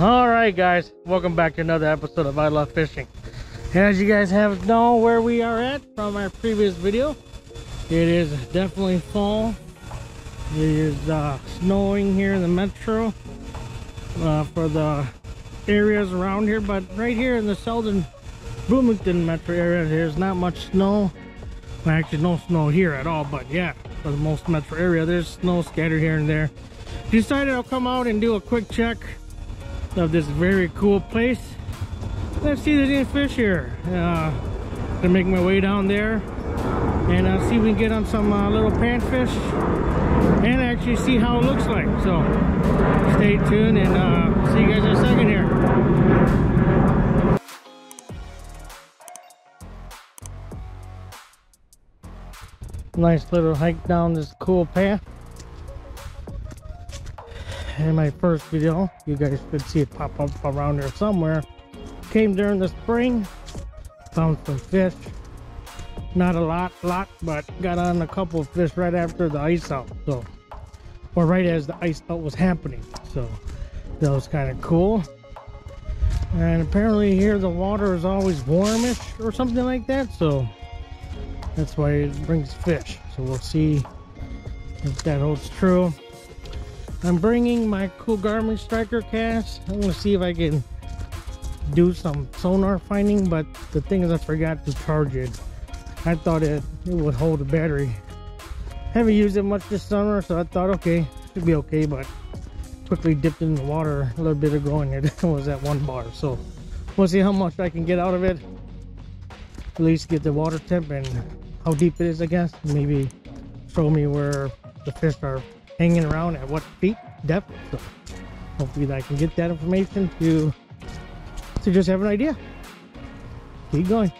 All right, guys, welcome back to another episode of Eye Love Fishing. As you guys have known where we are at from our previous video, it is definitely fall. It is uh, snowing here in the metro uh, for the areas around here, but right here in the Selden Bloomington metro area, there's not much snow. Well, actually, no snow here at all, but yeah, for the most metro area, there's snow scattered here and there. Decided I'll come out and do a quick check of this very cool place. Let's see if there's any fish here. Uh, gonna make my way down there and uh, see if we can get on some uh, little panfish and actually see how it looks like. So stay tuned and uh, see you guys in a second here. Nice little hike down this cool path. In my first video, you guys could see it pop up around there somewhere. Came during the spring, found some fish. Not a lot, lot, but got on a couple of fish right after the ice out. So, or right as the ice out was happening. So that was kind of cool. And apparently here the water is always warmish or something like that. So that's why it brings fish. So we'll see if that holds true. I'm bringing my cool Garmin Striker cast. I'm gonna see if I can do some sonar finding, but the thing is I forgot to charge it. I thought it, it would hold a battery. Haven't used it much this summer, so I thought okay, should be okay, but quickly dipped in the water a little bit ago and it was at one bar. So we'll see how much I can get out of it. At least get the water temp and how deep it is, I guess. Maybe show me where the fish are hanging around at what feet depth. So hopefully I can get that information to to just have an idea. Keep going.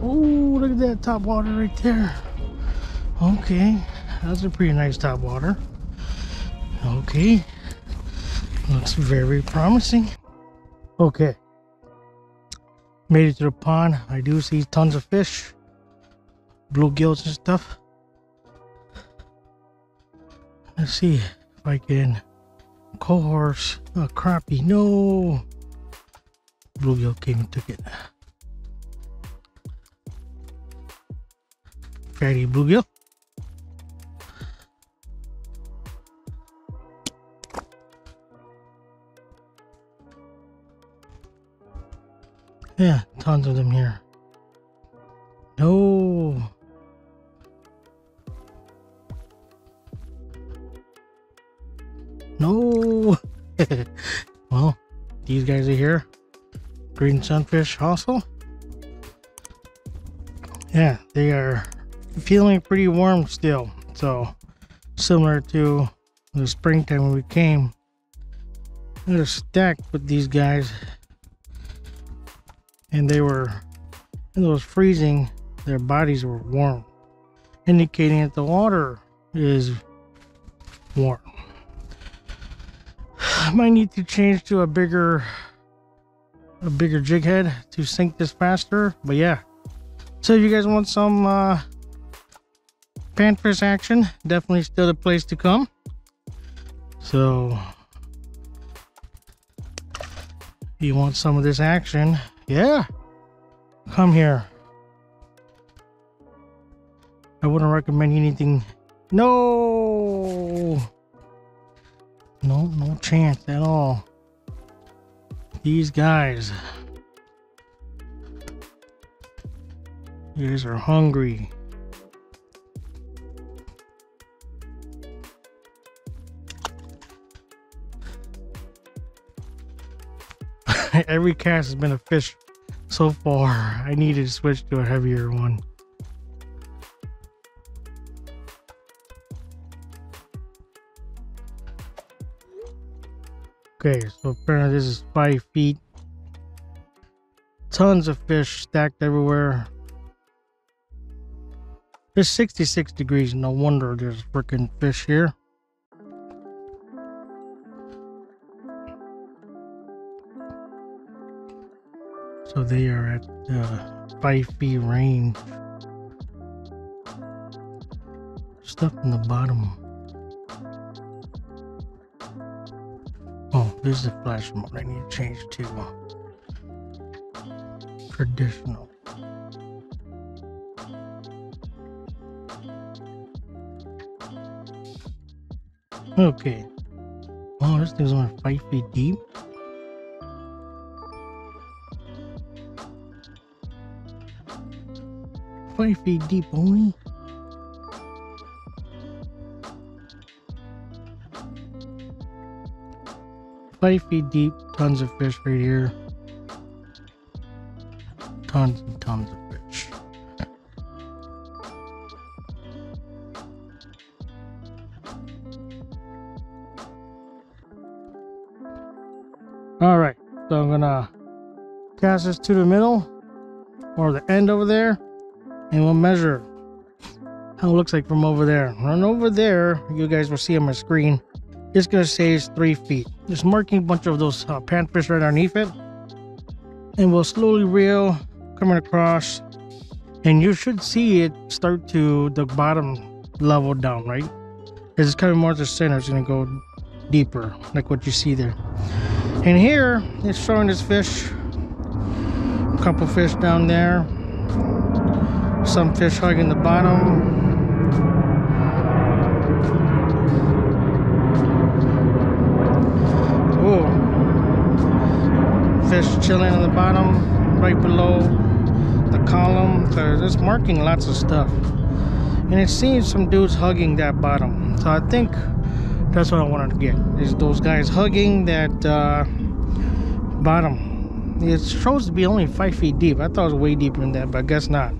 Oh, look at that top water right there. Okay, that's a pretty nice top water. Okay, looks very promising. Okay, made it to the pond. I do see tons of fish, bluegills and stuff. Let's see if I can cohorse a crappie. No, bluegill came and took it. Fatty bluegill. Yeah, tons of them here. Here. Green sunfish also. Yeah, they are feeling pretty warm still. So similar to the springtime when we came. They're stacked with these guys and they were and it was freezing their bodies were warm indicating that the water is warm I might need to change to a bigger a bigger jig head to sink this faster but yeah so if you guys want some uh panfish action definitely still the place to come so you want some of this action yeah. Come here. I wouldn't recommend anything. No. No, no chance at all. These guys. These are hungry. every cast has been a fish so far. I need to switch to a heavier one. Okay, so apparently this is five feet. Tons of fish stacked everywhere. It's 66 degrees, no wonder there's freaking fish here. So they are at uh, 5 feet range. Stuff in the bottom. This is the flash mode I need to change to uh, traditional. Okay. Oh, this thing's only five feet deep. Five feet deep only? Five feet deep, tons of fish right here. Tons and tons of fish. All right, so I'm gonna cast this to the middle or the end over there and we'll measure how it looks like from over there. And over there, you guys will see on my screen. It's gonna say it's three feet. Just marking a bunch of those uh, panfish right underneath it. And we'll slowly reel coming across. And you should see it start to the bottom level down, right? As it's coming more to the center, it's gonna go deeper, like what you see there. And here, it's showing this fish. A couple fish down there. Some fish hugging the bottom. Ooh. Fish chilling on the bottom, right below the column. Cause it's marking lots of stuff. And it seems some dudes hugging that bottom. So I think that's what I wanted to get. Is those guys hugging that uh, bottom. It shows to be only five feet deep. I thought it was way deeper than that, but I guess not.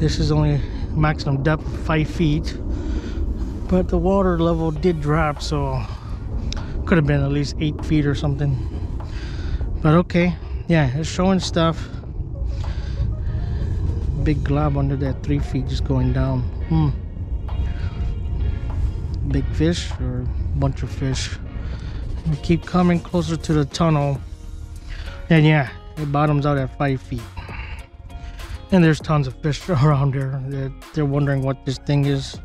This is only maximum depth five feet. But the water level did drop, so could have been at least eight feet or something. But okay, yeah, it's showing stuff. Big glob under that three feet just going down. Hmm big fish or bunch of fish. We keep coming closer to the tunnel. And yeah, it bottoms out at five feet. And there's tons of fish around there. They're, they're wondering what this thing is.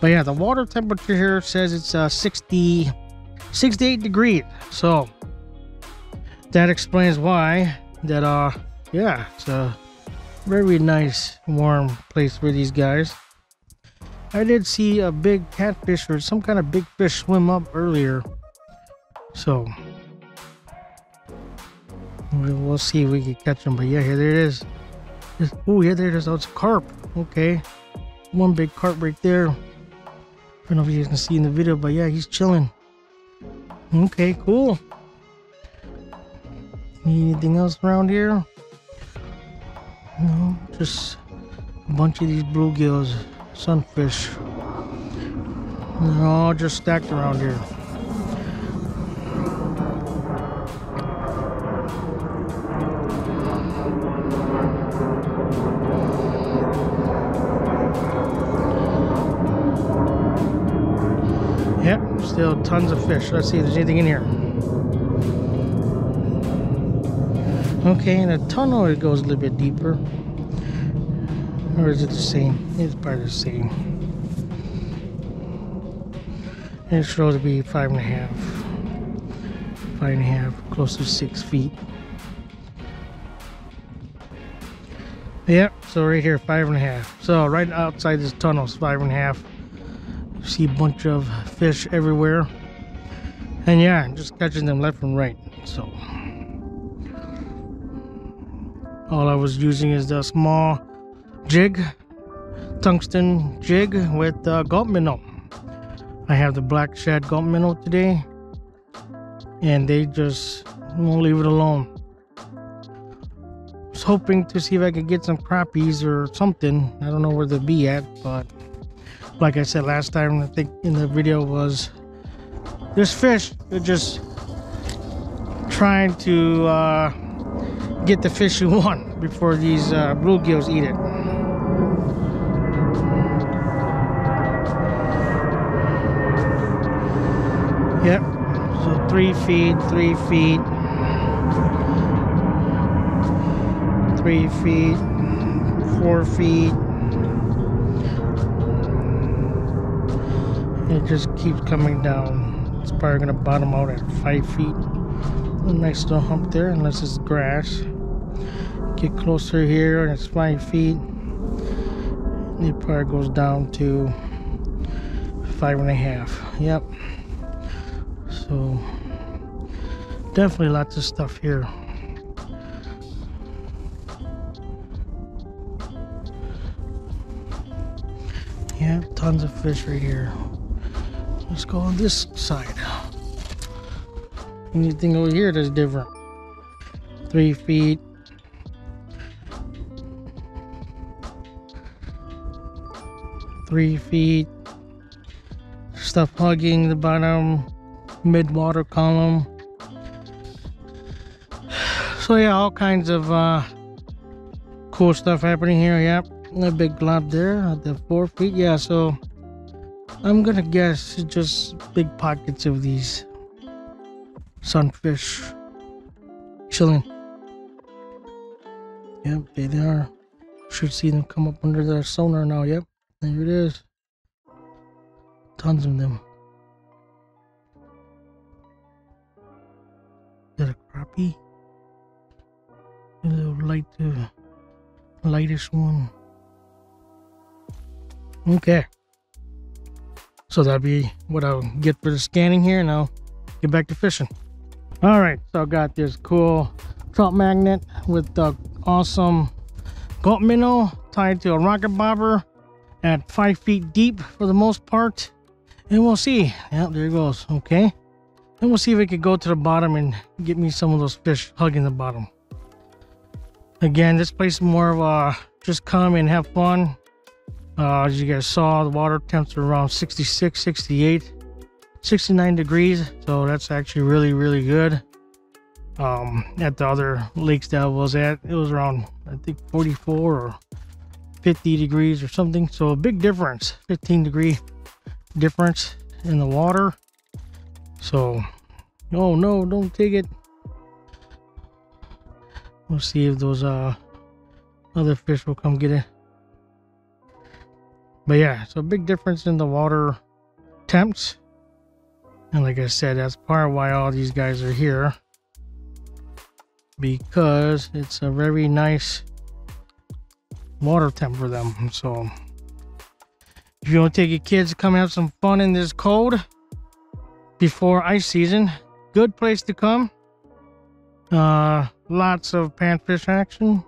But yeah, the water temperature here says it's uh, 60, 68 degrees. So that explains why that uh yeah, it's a very nice warm place for these guys. I did see a big catfish or some kind of big fish swim up earlier. So we'll see if we can catch them But yeah, here there it is. Oh yeah, there it is. Oh, it's carp. Okay, one big carp right there. I don't know if you guys can see in the video, but yeah, he's chilling. Okay, cool. Anything else around here? No, just a bunch of these bluegills sunfish. They're all just stacked around here. Yep, still tons of fish. Let's see if there's anything in here. Okay, in a tunnel it goes a little bit deeper. Or is it the same? It's probably the same. And it shows to be five and a half. Five and a half, close to six feet. Yep, so right here, five and a half. So right outside this tunnel is five and a half. You see a bunch of fish everywhere. And yeah, just catching them left and right. So all I was using is the small jig, tungsten jig with uh, gulp minnow. I have the black shad gulp minnow today, and they just won't leave it alone. Was hoping to see if I could get some crappies or something. I don't know where they'll be at, but like I said last time, I think in the video was this fish. They're just trying to uh, get the fish you want before these uh, bluegills eat it. Yep. So three feet, three feet, three feet, four feet. It just keeps coming down. It's probably gonna bottom out at five feet. A nice little hump there, unless it's grass. Get closer here, and it's five feet. It probably goes down to five and a half. Yep. So definitely lots of stuff here. Yeah, tons of fish right here. Let's go on this side. Anything over here that's different. Three feet. Three feet. Stuff hugging the bottom mid-water column. So yeah, all kinds of uh, cool stuff happening here. Yep, a big glob there at the four feet. Yeah, so I'm gonna guess just big pockets of these sunfish chilling. Yep, there they are. Should see them come up under the sonar now. Yep, there it is. Tons of them. That a crappie? A little light, uh, lightish one. Okay. So that'll be what I'll get for the scanning here and I'll get back to fishing. All right, so I got this cool trout magnet with the awesome gulp minnow tied to a rocket bobber at five feet deep for the most part. And we'll see. Yep, there it goes. Okay. And we'll see if we can go to the bottom and get me some of those fish hugging the bottom. Again, this place is more of a just come and have fun. Uh, as you guys saw, the water temps are around 66, 68, 69 degrees. So that's actually really, really good. Um, at the other lakes that I was at, it was around, I think 44 or 50 degrees or something. So a big difference, 15 degree difference in the water. So, no, no, don't take it. We'll see if those uh other fish will come get it. But yeah, so big difference in the water temps. And like I said, that's part of why all these guys are here. Because it's a very nice water temp for them. So if you want to take your kids come have some fun in this cold before ice season, good place to come. Uh, lots of panfish action.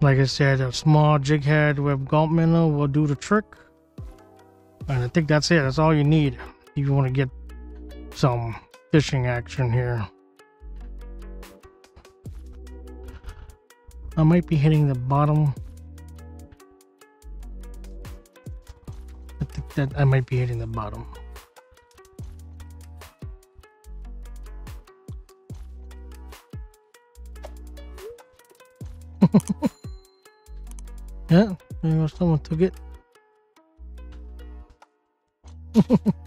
Like I said, a small jig head with gulp minnow will do the trick. And I think that's it. That's all you need if you want to get some fishing action here. I might be hitting the bottom. I think that I might be hitting the bottom. yeah, there goes someone took it.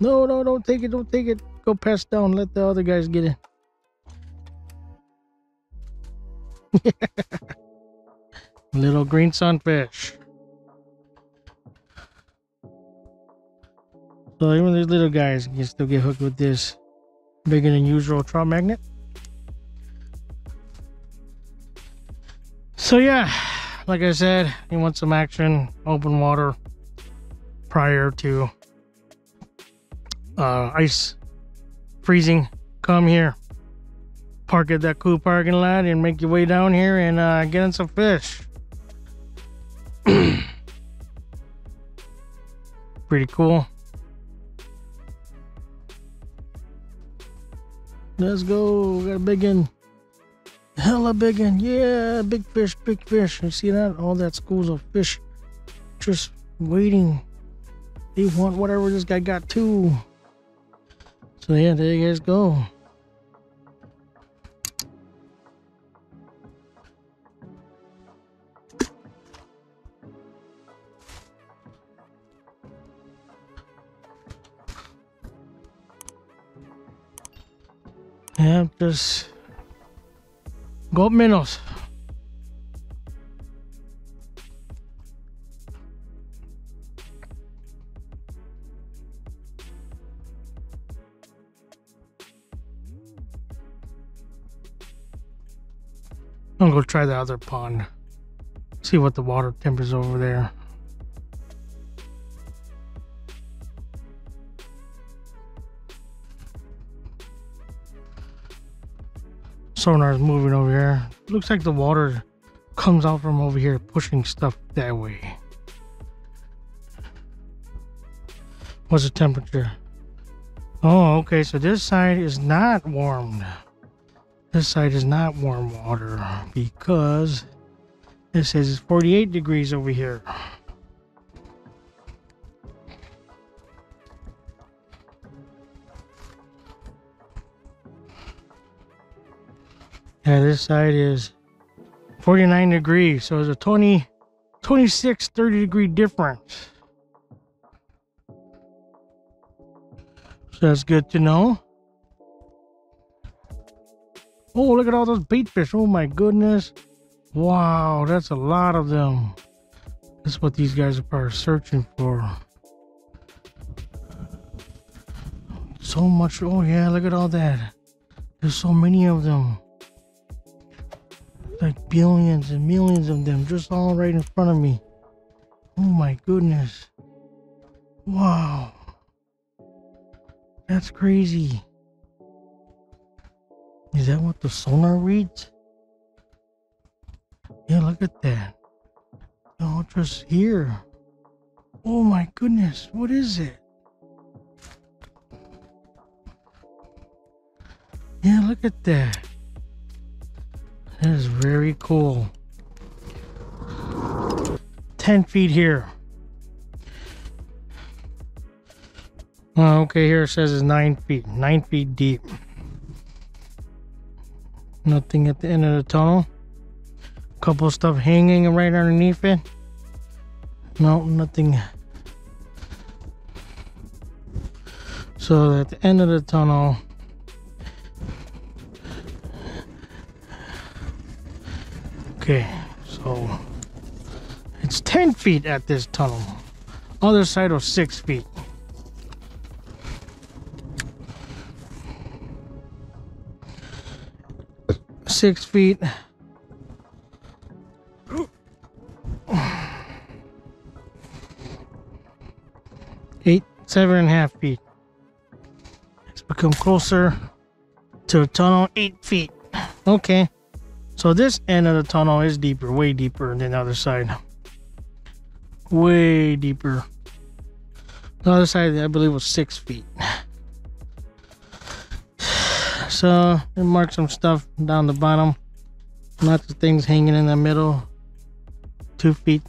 no, no, don't take it, don't take it. Go pass down, let the other guys get it. Little green sunfish. So even these little guys can still get hooked with this bigger than usual trout magnet. So yeah, like I said, you want some action, open water prior to uh, ice freezing. Come here, park at that cool parking lot, and make your way down here and uh, get in some fish. Pretty cool. Let's go. Got a big one. Hella big one. Yeah, big fish, big fish. You see that? All that schools of fish just waiting. They want whatever this guy got too. So yeah, there you guys go. Yeah, just go minnows. Go try the other pond. See what the water temp is over there. Sonar is moving over here. Looks like the water comes out from over here, pushing stuff that way. What's the temperature? Oh, okay, so this side is not warmed. This side is not warm water because it says it's 48 degrees over here. Yeah, this side is 49 degrees. So it's a 20, 26, 30 degree difference. So that's good to know. Oh, look at all those bait fish. Oh my goodness. Wow, that's a lot of them. That's what these guys are searching for. So much. Oh yeah, look at all that. There's so many of them. Like billions and millions of them just all right in front of me. Oh my goodness. Wow. That's crazy. Is that what the sonar reads? Yeah, look at that. The just here. Oh my goodness, what is it? Yeah, look at that. That is very cool. 10 feet here. Okay, here it says it's 9 feet. 9 feet deep. Nothing at the end of the tunnel. Couple stuff hanging right underneath it. No, nothing. So at the end of the tunnel, okay, so it's 10 feet at this tunnel. Other side of 6 feet. Six feet. Eight, seven and a half feet. Let's become closer to the tunnel, eight feet. Okay. So this end of the tunnel is deeper, way deeper than the other side. Way deeper. The other side, I believe, was six feet. So uh, it marked some stuff down the bottom. Lots of things hanging in the middle. Two feet,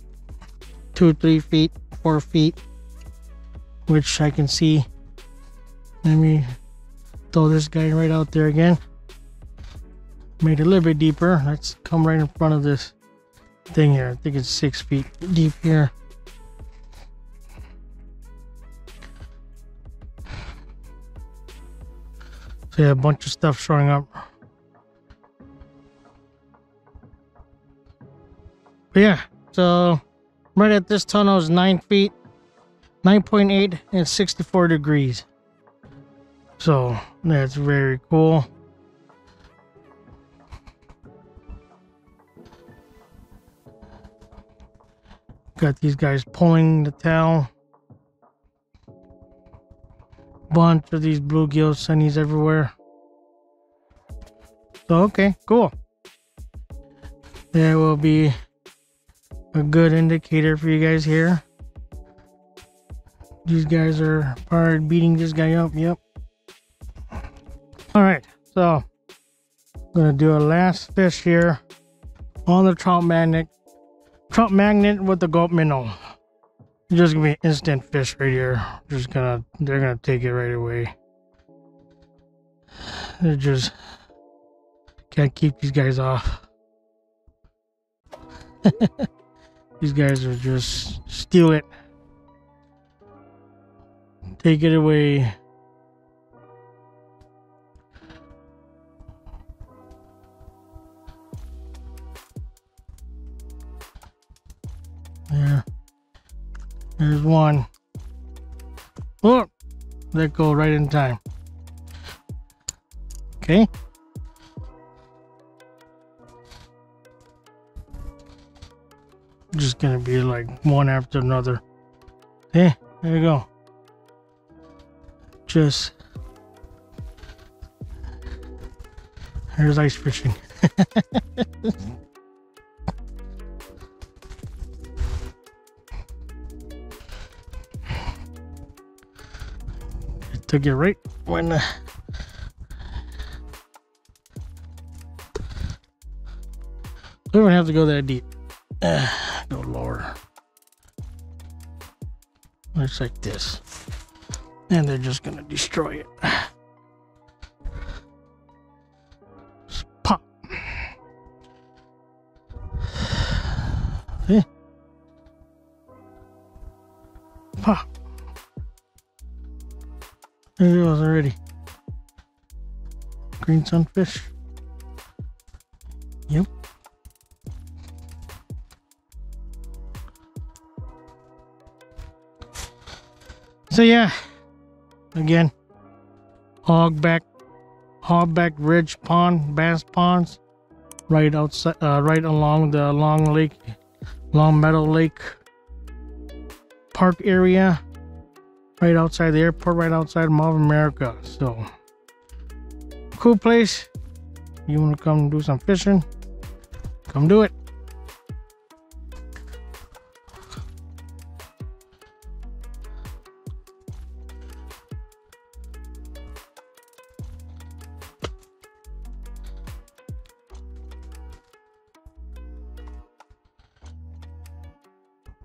two, three feet, four feet, which I can see. Let me throw this guy right out there again. Made a little bit deeper. Let's come right in front of this thing here. I think it's six feet deep here. Yeah, a bunch of stuff showing up. But yeah, so right at this tunnel is 9 feet, 9.8 and 64 degrees. So that's very cool. Got these guys pulling the tail bunch of these bluegill sunnies everywhere. So, okay, cool. There will be a good indicator for you guys here. These guys are probably beating this guy up. Yep. All right, so I'm gonna do a last fish here on the trout magnet. Trout magnet with the gulp minnow just gonna be instant fish right here. Just gonna, they're gonna take it right away. They're just can't keep these guys off. these guys are just steal it, take it away. There's one. Oh, let go right in time. Okay. Just gonna be like one after another. Hey, there you go. Just there's ice fishing. it took it right when uh, we don't have to go that deep. Uh, go lower. Looks like this. And they're just gonna destroy it. There it was already. Green sunfish. Yep. So yeah, again, Hogback, Hogback Ridge Pond, Bass Ponds, right outside, uh, right along the Long Lake, Long Meadow Lake Park area, right outside the airport, right outside Mall of America. So cool place. You want to come do some fishing? Come do it.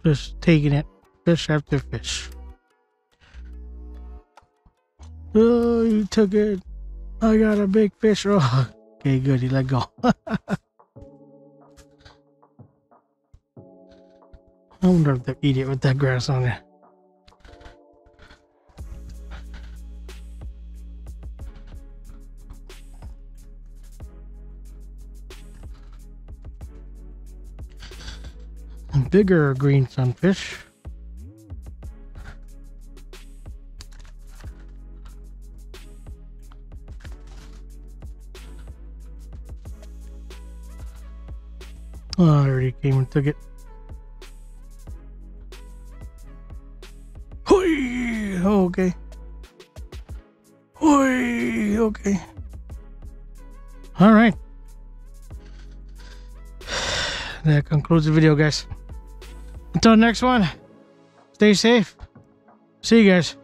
just taking it fish after fish. Oh, you took it. I got a big fish. Oh, okay, good. He let go. I wonder if they eat it with that grass on it. bigger green sunfish. Oh, I already came and took it. Hoi! Okay. Hoi! Okay. All right. That concludes the video, guys. Until next one, stay safe. See you guys.